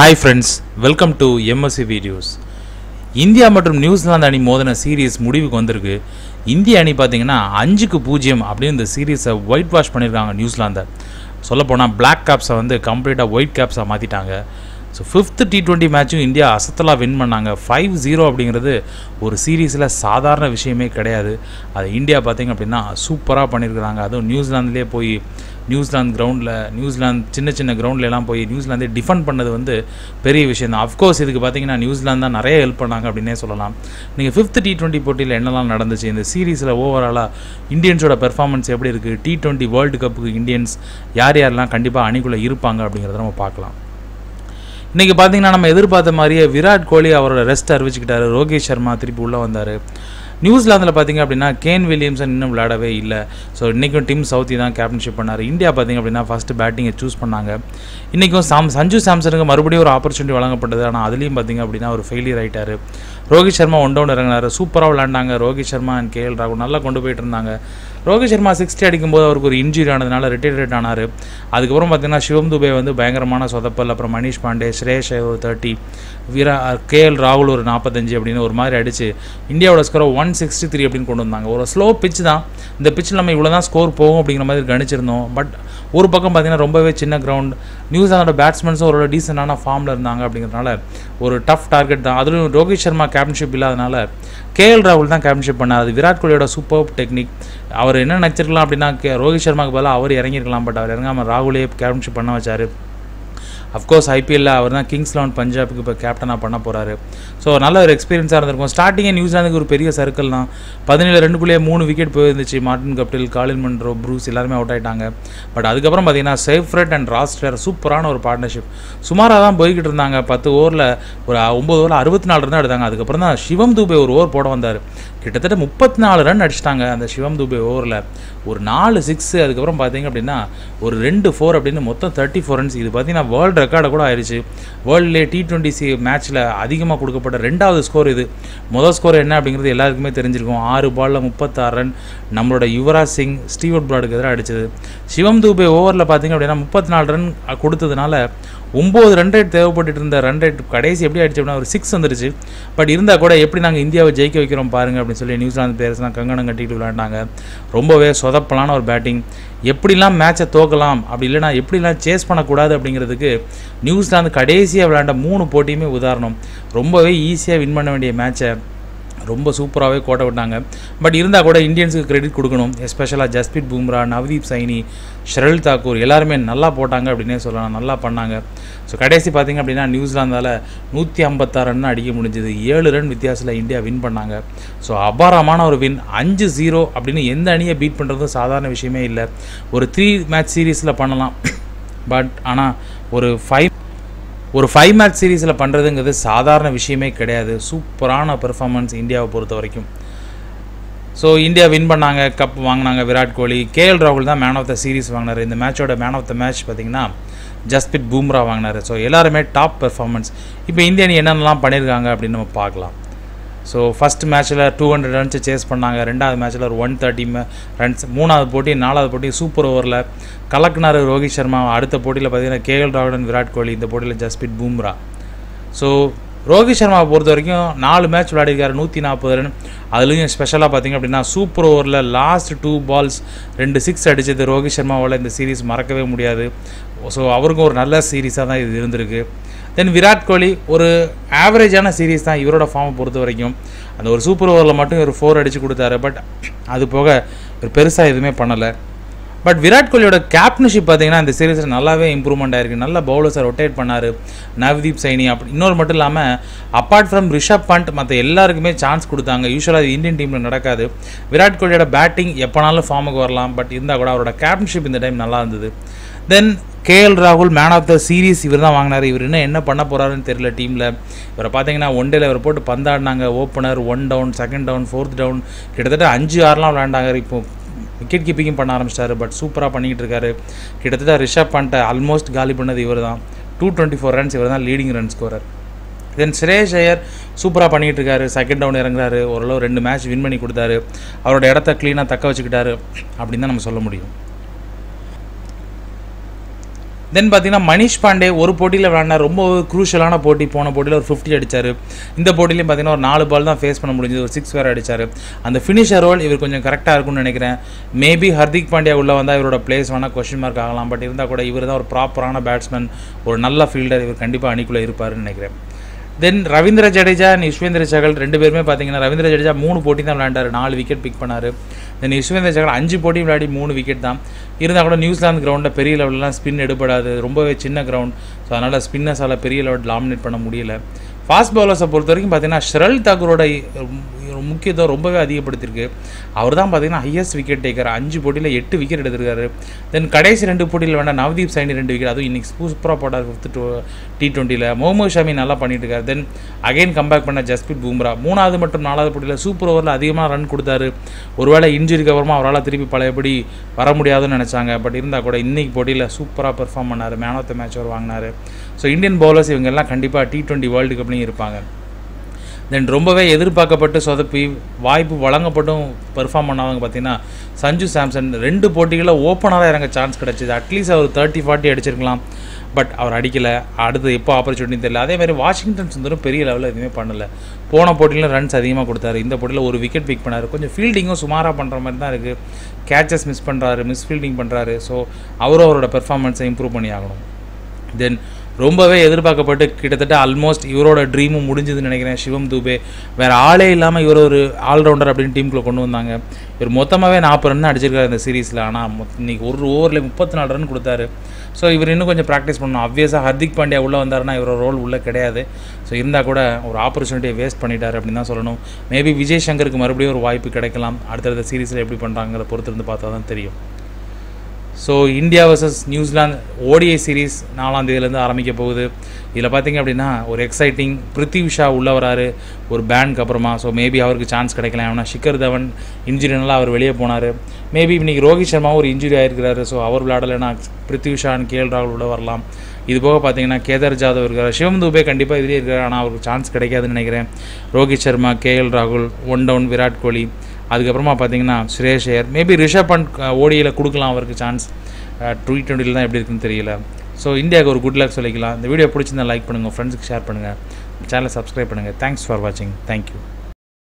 Hi friends welcome to MSC videos India மற்றும் New Zealand அணி மோதின சீரீஸ் முடிவுக்கு வந்திருக்கு. இந்திய அணி பார்த்தீங்கன்னா அஞ்சுக்கு பூஜ்ஜியம் அப்படின்னு இந்த சீரீஸை ஒயிட் வாஷ் பண்ணியிருக்காங்க நியூசிலாந்தை. சொல்லப்போனால் பிளாக் கேப்ஸை வந்து கம்ப்ளீட்டாக ஒயிட் கேப்ஸாக மாற்றிட்டாங்க ஸோ ஃபிஃப்த்து டி டுவெண்ட்டி மேட்சும் இந்தியா அசத்தலாக வின் பண்ணாங்க. ஃபைவ் ஜீரோ அப்படிங்கிறது ஒரு சீரீஸில் சாதாரண விஷயமே கிடையாது. அது இந்தியா பார்த்திங்க அப்படின்னா சூப்பராக பண்ணியிருக்கிறாங்க அதுவும் நியூசிலாந்துலேயே போய் நியூசிலாந்து கிரவுண்டில் நியூசிலாந்து சின்ன சின்ன கிரவுண்ட்லலாம் போய் நியூசிலாந்தே டிஃபெண்ட் பண்ணது வந்து பெரிய விஷயம் தான். அஃப்கோர்ஸ் இதுக்கு பார்த்தீங்கன்னா நியூசிலாந்து தான் நிறைய ஹெல்ப் பண்ணாங்க அப்படின்னே சொல்லலாம். நீங்கள் ஃபிஃப்த் டி டுவெண்ட்டி போட்டியில் என்னெல்லாம் நடந்துச்சு? இந்த சீரீஸில் ஓவராலாக இந்தியன்ஸோட பெர்ஃபார்மன்ஸ் எப்படி இருக்குது டி டுவெண்ட்டி வேர்ல்டு கப்புக்கு இந்தியன்ஸ் யார் யாரெல்லாம் கண்டிப்பாக அணிக்குள்ளே இருப்பாங்க அப்படிங்கிறத நம்ம பார்க்கலாம். இன்றைக்கி பார்த்தீங்கன்னா நம்ம எதிர்பார்த்த மாதிரியே விராட் கோலி அவரோட ரெஸ்ட் அறிவிச்சுக்கிட்டாரு. ரோகேஷ் சர்மா திருப்பி உள்ளே வந்தார். நியூசிலாந்தில் பார்த்தீங்க அப்படின்னா கேன் வில்லியம்சன் இன்னும் விளையாடவே இல்லை. ஸோ இன்றைக்கும் டிம் சவுத்தி தான் கேப்டன்ஷிப் பண்ணார். இந்தியா பார்த்தீங்க அப்படின்னா ஃபஸ்ட்டு பேட்டிங்கை சூஸ் பண்ணாங்க. இன்றைக்கும் சாம் சஞ்சு சாம்சனுக்கு மறுபடியும் ஒரு ஆப்பர்ச்சுனிட்டி வழங்கப்பட்டது. ஆனால் அதுலேயும் பார்த்தீங்க அப்படின்னா ஒரு ஃபெயிலியர் ஆகிட்டார் ரோஹித் சர்மா ஒன் டவுன் இறங்கினார். சூப்பராக விளாண்டாங்க Rohit Sharma and K L ராகுல் நல்லா கொண்டு போயிட்டு இருந்தாங்க. ரோஹித் சர்மா சிக்ஸ்டி அடிக்கும்போது அவருக்கு ஒரு இன்ஜுரி ஆனதுனால ரிட்டையர்ட் ஆனார். அதுக்கப்புறம் பார்த்தீங்கன்னா சிவம் துபே வந்து பயங்கரமான சொதப்பல் அப்புறம் மணிஷ் பாண்டே ஸ்ரேஷ் ஒரு தேர்ட்டி வீரா கேஎல் ராகுல் ஒரு நாற்பத்தஞ்சு அப்படின்னு ஒரு மாதிரி அடிச்சு இந்தியாவோட ஸ்கோரை ஒன் சிக்ஸ்டி த்ரீ அப்படின்னு கொண்டு வந்தாங்க. ஒரு ஸ்லோ பிச் தான். இந்த பிச்சில் நம்ம இவ்வளோ தான் ஸ்கோர் போகும் அப்படிங்கிற மாதிரி கணிச்சிருந்தோம். பட் ஒரு பக்கம் பார்த்தீங்கன்னா ரொம்பவே சின்ன கிரவுண்ட் நியூசிலாண்டோட பேட்ஸ்மேன்ஸும் ஒரு டீசெண்டான ஃபார்மில் இருந்தாங்க அப்படிங்கிறதுனால ஒரு டஃப் டார்கெட் தான். அதுலையும் ரோஹித் சர்மா கேப்டன்ஷிப் இல்லாதனால கேஎல் ராகுல் தான் கேப்டன்ஷிப் பண்ணார். அது விராட் கோலியோட சூப்பர் டெக்னிக் அவர் என்ன நினச்சிருக்கலாம் அப்படின்னா கே ரோஹித் சர்மாக்கு பதிலாக அவர் இறங்கியிருக்கலாம். பட் அவர் இறங்காமல் ராகுலே கேப்டன்ஷிப் பண்ண வச்சார். அஃப்கோர்ஸ் ஐபிஎல்லில் அவர் தான் கிங்ஸ் லெவன் பஞ்சாபுக்கு இப்போ கேப்டனாக பண்ண போகிறாரு ஸோ நல்ல ஒரு எக்ஸ்பீரியன்ஸாக இருந்திருக்கும். ஸ்டார்டிங்கே நியூசிலாந்துக்கு ஒரு பெரிய சர்க்கிள் தான். பதினேழு ரெண்டுக்குள்ளேயே மூணு wicket போயிருந்துச்சு. Martin Guptill Colin Munro Bruce எல்லாருமே அவுட் ஆகிட்டாங்க பட் அதுக்கப்புறம் பார்த்தீங்கன்னா சேஃப்ரெட் அண்ட் ராஸ்டர் சூப்பரான ஒரு பார்ட்னர்ஷிப் சுமாராக தான் போய்கிட்டு இருந்தாங்க. பத்து ஓவரில் ஒரு ஒம்பது ஓவரில் அறுபத்தி நாலு ரன் எடுத்தாங்க. அதுக்கப்புறம் தான் சிவம் தூபே ஒரு ஓவர் போட வந்தார். கிட்டத்தட்ட முப்பத்தி நாலு ரன் அடிச்சிட்டாங்க அந்த சிவம் தூபே ஓவரில் ஒரு நாலு சிக்ஸு அதுக்கப்புறம் பார்த்தீங்க அப்படின்னா ஒரு ரெண்டு ஃபோர் அப்படின்னு மொத்தம் தேர்ட்டி ஃபோர் ரன்ஸ் இது பார்த்தீங்கன்னா வேர்ல்டு ரெக்கார்டை கூட ஆயிடுச்சு வேர்ல்ட்லேயே டி டுவெண்ட்டி சி மேட்ச்சில் அதிகமாக கொடுக்கப்பட்ட ரெண்டாவது ஸ்கோர் இது. முதல் ஸ்கோர் என்ன அப்படிங்கிறது எல்லாருக்குமே தெரிஞ்சிருக்கும். ஆறு பாலில் முப்பத்தாறு ரன் நம்மளோட யுவராஜ் சிங் ஸ்டீவர்ட் பிராடுக்கு எதிராக அடிச்சது. சிவம் தூபே ஓவரில் பார்த்தீங்க அப்படின்னா முப்பத்தி நாலு ரன் கொடுத்ததுனால ஒம்பது ரன் ரேட் தேவைப்பட்டுட்டு இருந்த ரன் ரேட் கடைசி எப்படி ஆயிடுச்சு அப்படின்னா ஒரு சிக்ஸ் வந்துருச்சு. பட் இருந்தால் கூட எப்படி நாங்கள் இந்தியாவை ஜெயிக்க வைக்கிறோம் பாருங்க அப்படின்னு சொல்லி நியூசிலாந்து பிளேயர்ஸ்லாம் கங்கணம் கட்டிட்டு விளையாண்டாங்க. ரொம்பவே சொதப்பலான ஒரு பேட்டிங் எப்படிலாம் மேட்சை தோக்கலாம் அப்படி இல்லைனா எப்படிலாம் சேஸ் பண்ணக்கூடாது அப்படிங்கிறதுக்கு நியூசிலாந்து கடைசியாக விளையாண்ட மூணு போட்டியுமே உதாரணம். ரொம்பவே ஈஸியாக வின் பண்ண வேண்டிய மேட்சை ரொம்ப சூப்பராகவே கோட்டை விட்டாங்க. பட் இருந்தால் கூட இந்தியன்ஸுக்கு கிரெடிட் கொடுக்கணும். எஸ்பெஷலாக ஜஸ்பீத் பும்ரா நவதீப் சைனி ஷரல் தாக்கூர் எல்லாருமே நல்லா போட்டாங்க அப்படின்னே சொல்லலாம். நல்லா பண்ணாங்க. ஸோ கடைசி பார்த்திங்க அப்படின்னா நியூசிலாந்தால் நூற்றி ஐம்பத்தாறு ரன் அடிக்க முடிஞ்சது. ஏழு ரன் வித்தியாசத்தில் இந்தியா வின் பண்ணாங்க. ஸோ அபாரமான ஒரு வின் அஞ்சு ஜீரோ அப்படின்னு எந்த அணியை பீட் பண்ணுறதும் சாதாரண விஷயமே இல்லை. ஒரு த்ரீ மேட்ச் சீரீஸில் பண்ணலாம். பட் ஆனால் ஒரு ஃபைவ் ஒரு ஃபைவ் மேட்ச் சீரீஸில் பண்ணுறதுங்கிறது சாதாரண விஷயமே கிடையாது. சூப்பரான பெர்ஃபார்மன்ஸ் இந்தியாவை பொறுத்த வரைக்கும். ஸோ இந்தியா வின் பண்ணாங்க கப் வாங்கினாங்க விராட் கோலி. கேஎல் ராகுல் தான் மேன் ஆஃப் த சீரீஸ் வாங்கினார். இந்த மேட்சோட மேன் ஆஃப் த மேட்ச் பார்த்திங்கன்னா ஜஸ்பிட் பூம்ரா வாங்கினார். ஸோ எல்லாருமே டாப் பெர்ஃபார்மன்ஸ் இப்போ இந்திய அணி என்னென்னலாம் பண்ணியிருக்காங்க அப்படின்னு நம்ம பார்க்கலாம். ஸோ ஃபஸ்ட் மேட்ச்சில் டூ ஹண்ட்ரட் ரன்ஸை சேஸ் பண்ணாங்க. ரெண்டாவது மேட்ச்சில் ஒரு ஒன் தேர்ட்டி ரன்ஸ் மூணாவது போட்டி நாலாவது போட்டி சூப்பர் ஓவரில் கலக்குனார் ரோஹித் சர்மா. அடுத்த போட்டியில் பார்த்தீங்கன்னா கேஎல் ராகுல் விராட் கோலி. இந்த போட்டியில் ஜஸ்பிட் பூம்ரா. ஸோ ரோஹித் சர்மாவை பொறுத்த வரைக்கும் நாலு மேட்ச் விளையாடிருக்காரு. நூற்றி நாற்பது ரன் அதுலேயும் ஸ்பெஷலாக பார்த்திங்க அப்படின்னா சூப்பர் ஓவரில் லாஸ்ட் டூ பால்ஸ் ரெண்டு சிக்ஸ் அடித்தது ரோஹித் சர்மாவால் இந்த சீரீஸ் மறக்கவே முடியாது. ஸோ அவருக்கும் ஒரு நல்ல சீரீஸாக தான் இது இருந்திருக்கு. தென் விராட் கோலி ஒரு ஆவரேஜான சீரீஸ் தான் இவரோட ஃபார்மை பொறுத்த வரைக்கும். அந்த ஒரு சூப்பர் ஓவரில் மட்டும் ஒரு ஃபோர் அடித்து கொடுத்தாரு பட் அது போக ஒரு பெருசாக எதுவுமே பண்ணலை. பட் விராட் கோலியோட கேப்டன்ஷிப் பார்த்தீங்கன்னா இந்த சீரீஸில் நல்லாவே இம்ப்ரூவ்மெண்ட் ஆயிருக்கு. நல்லா பவுலர்ஸை ரொட்டேட் பண்ணார். நவ்தீப் சைனி அப்படி இன்னொரு மட்டும் இல்லாமல் அப்பார்ட் ஃப்ரம் ரிஷப் பண்ட் மற்ற எல்லாருக்குமே சான்ஸ் கொடுத்தாங்க. யூஸ்வலாக அது இந்தியன் டீமில் நடக்காது. விராட் கோலியோட பேட்டிங் எப்போனாலும் ஃபார்முக்கு வரலாம். பட் இருந்தால் கூட அவரோட கேப்டன்ஷிப் இந்த டைம் நல்லா இருந்தது. தென் கேஎல் ராகுல் மேன் ஆஃப் த சீரீஸ் இவர் தான் வாங்கினார். இவர் இன்னும் என்ன பண்ண போகிறாருன்னு தெரியல டீமில் இவரை பார்த்தீங்கன்னா ஒன் டேல இவர் போட்டு பந்தாடினாங்க. Opener one down second down fourth down கிட்டத்தட்ட அஞ்சு ஆறுலாம் விளையாண்டாங்க. இப்போ விக்கெட் கீப்பிங்கும் பண்ண ஆரம்பிச்சிட்டாரு பட் சூப்பராக பண்ணிக்கிட்டு இருக்காரு. கிட்டத்தட்ட ரிஷப் பண்ணிட்ட ஆல்மோஸ்ட் காலி பண்ணது இவர் தான் டூ டுவெண்ட்டி ஃபோர் ரன்ஸ் இவர் தான் leading run scorer then Suresh Iyer சூப்பராக பண்ணிகிட்டு இருக்காரு. செகண்ட் டவுன் இறங்குறாரு. ஓரளவு ரெண்டு மேட்ச் வின் பண்ணி கொடுத்தாரு. அவரோட இடத்த க்ளீனாக தக்க வச்சுக்கிட்டாரு. அப்படின்னு தான் நம்ம சொல்ல முடியும். தென் பார்த்தீங்கன்னா மணிஷ் பாண்டே ஒரு போட்டியில் விளாண்டா ரொம்ப குரூஷலான போட்டி. போன போட்டியில் ஒரு ஃபிஃப்டி அடிச்சார். இந்த போட்டிலையும் பார்த்தீங்கன்னா ஒரு நாலு பால் தான் ஃபேஸ் பண்ண முடிஞ்சது. ஒரு சிக்ஸ் வேறு அடித்தார் அந்த ஃபினிஷர் ரோல் இவர் கொஞ்சம் கரெக்டாக இருக்கும்னு நினைக்கிறேன். மேபி ஹர்திக் பாண்டியா உள்ளே வந்தால் இவரோட பிளேஸ் வேணால் கொஸ்டின் மார்க் ஆகலாம். பட் இருந்தால் கூட இவர் தான் ஒரு ப்ராப்பரான பேட்ஸ்மேன் ஒரு நல்ல ஃபீல்டர் இவர் கண்டிப்பாக அணிக்குள்ளே இருப்பாருன்னு நினைக்கிறேன். தென் ரவீந்திர ஜடேஜா யுஸ்வேந்திர சகல் ரெண்டு பேருமே பார்த்தீங்கன்னா ரவீந்திர ஜடேஜா மூணு போட்டி தான் விளையாண்டார். நாலு விக்கெட் பிக் பண்ணார். தென் யுஸ்வேந்திர சகல் அஞ்சு போட்டி விளையாடி மூணு விக்கெட் தான். இருந்தால் கூட நியூசிலாந்து கிரவுண்டில் பெரிய லெவலெலாம் ஸ்பின் எடுபடாது. ரொம்பவே சின்ன கிரவுண்ட் ஸோ அதனால் ஸ்பின்னர்ஸால் பெரிய லெவல் டாமினேட் பண்ண முடியல. ஃபாஸ்ட் பவுலர்ஸை பொறுத்த வரைக்கும் பார்த்தீங்கன்னா ஷரல் தாக்கூரோட முக்கியத்துவம் ரொம்பவே அதிகப்படுத்தியிருக்கு. அவர் தான் பார்த்தீங்கன்னா ஹையஸ்ட் விக்கெட் டேக்கர் அஞ்சு போட்டியில் எட்டு விக்கெட் எடுத்திருக்காரு. தென் கடைசி ரெண்டு போட்டியில் வேண்டாம் நவதீப் சைனி ரெண்டு விக்கெட் அதுவும் இன்றைக்கி சூப்பராக போட்டார் ஃபிஃப்த் டூ டி டுவெண்ட்டியில் முகமது ஷமி நல்லா பண்ணிட்டு இருக்காரு தென் அகைன் கம்பேக் பண்ண ஜஸ்பிரித் பூம்ரா மூணாவது மற்றும் நாலாவது போட்டியில் சூப்பர் ஓவரில் அதிகமாக ரன் கொடுத்தாரு. ஒருவேளை இன்ஜுரிக்கு அப்புறமா அவரால் திருப்பி பழையபடி வர முடியாதுன்னு நினச்சாங்க. பட் இருந்தால் கூட இன்னைக்கு போட்டியில் சூப்பராக பெர்ஃபார்ம் பண்ணார். மேன் ஆஃப் த மேட்ச் அவர் வாங்கினார். ஸோ இந்தியன் பவுலர்ஸ் இவங்கெல்லாம் கண்டிப்பாக டி டுவெண்ட்டி வேர்ல்டு கப்லையும் இருப்பாங்க தென் ரொம்பவே எதிர்பார்க்கப்பட்டு சொதப்பி வாய்ப்பு வழங்கப்பட்டும் பெர்ஃபார்ம் பண்ணவங்க பார்த்தீங்கன்னா சஞ்சு சாம்சன் ரெண்டு போட்டிகளில் ஓப்பனராக இறங்க சான்ஸ் கிடச்சிது. அட்லீஸ்ட் அவர் தேர்ட்டி ஃபார்ட்டி அடிச்சிருக்கலாம். பட் அவர் அடிக்கலை. அடுத்து எப்போ ஆப்பர்ச்சுனிட்டி தெரியல. அதே மாதிரி வாஷிங்டன் சுந்தரும் பெரிய லெவலில் எதுவுமே பண்ணலை. போன போட்டியில் ரன்ஸ் அதிகமாக கொடுத்தாரு. இந்த போட்டியில் ஒரு விக்கெட் பிக் பண்ணார். கொஞ்சம் ஃபீல்டிங்கும் சுமாராக பண்ணுற மாதிரி தான் இருக்குது கேச்சஸ் மிஸ் பண்ணுறாரு மிஸ் ஃபீல்டிங் பண்ணுறாரு ஸோ அவரும் அவரோட பெர்ஃபார்மன்ஸை இம்ப்ரூவ் பண்ணி ஆகணும். தென் ரொம்பவே எதிர்பார்க்கப்பட்டு கிட்டத்தட்ட ஆல்மோஸ்ட் இவரோட ட்ரீமும் முடிஞ்சதுன்னு நினைக்கிறேன். சிவம் தூபே. வேறு ஆளே இல்லாமல் இவர் ஒரு ஆல்ரவுண்டர் அப்படின்னு டீமுக்குள்ளே கொண்டு வந்தாங்க. இவர் மொத்தமாகவே நாற்பது ரன் அடிச்சிருக்காரு இந்த சீரீஸில் ஆனால் இன்னைக்கு ஒரு ஓவரில் முப்பத்தி நாலு ரன் கொடுத்தாரு. ஸோ இவர் இன்னும் கொஞ்சம் ப்ராக்டிஸ் பண்ணணும். அப்வியஸாக ஹர்திக் பாண்டியா உள்ளே வந்தாருன்னா இவரோட ரோல் உள்ளே கிடையாது. ஸோ இருந்தால் கூட ஒரு ஆப்பர்ச்சுனிட்டியை வேஸ்ட் பண்ணிட்டார் அப்படின்னு தான் சொல்லணும். மேபி விஜய் சங்கருக்கு மறுபடியும் ஒரு வாய்ப்பு கிடைக்கலாம். அடுத்தடுத்த சீரீஸில் எப்படி பண்ணுறாங்கிறத பொறுத்திருந்து பார்த்தா தான் தெரியும். So India versus New Zealand ODI series நாலாம் தேதியிலேருந்து ஆரம்பிக்க போகுது. இதில் பார்த்தீங்க அப்படின்னா ஒரு எக்ஸைட்டிங் பிருத்திவி ஷா உள்ளே வராரு. ஒரு பேனுக்கு அப்புறமா ஸோ மேபி அவருக்கு சான்ஸ் கிடைக்கலாம் ஏன்னா ஷிக்கர் தவன் இன்ஜுரினால அவர் வெளியே போனார். மேபி இன்றைக்கி ரோஹித் சர்மா ஒரு இன்ஜுரி ஆகிருக்கிறாரு ஸோ அவர் விளையாடலைன்னா பிருத்திவி கே கேஎல் ராகுல் உள்ளே வரலாம். இது போக பார்த்தீங்கன்னா கேதார் ஜாதவ் இருக்கார். சிவம் துபே கண்டிப்பாக இதிலே இருக்கிறார் ஆனால் அவருக்கு சான்ஸ் கிடைக்காதுன்னு நினைக்கிறேன். ரோஹித் சர்மா கேஎல் ராகுல் ஒன் டவுன் விராட் கோலி. அதுக்கப்புறமா பார்த்தீங்கன்னா சுரேஷ் ஐயர். மேபி ரிஷப் பண்ட் ஓடியில் கொடுக்கலாம் அவருக்கு சான்ஸ் டி டுவெண்ட்டியில் தான் எப்படி இருக்குன்னு தெரியல. ஸோ இந்தியாவுக்கு ஒரு குட் லக் சொல்லிக்கலாம். இந்த வீடியோ பிடிச்சிருந்தா லைக் பண்ணுங்கள் ஃப்ரெண்ட்ஸுக்கு ஷேர் பண்ணுங்கள் சேனலை சப்ஸ்கிரைப் பண்ணுங்கள் தேங்க்ஸ் ஃபார் வாட்சிங் தேங்க்யூ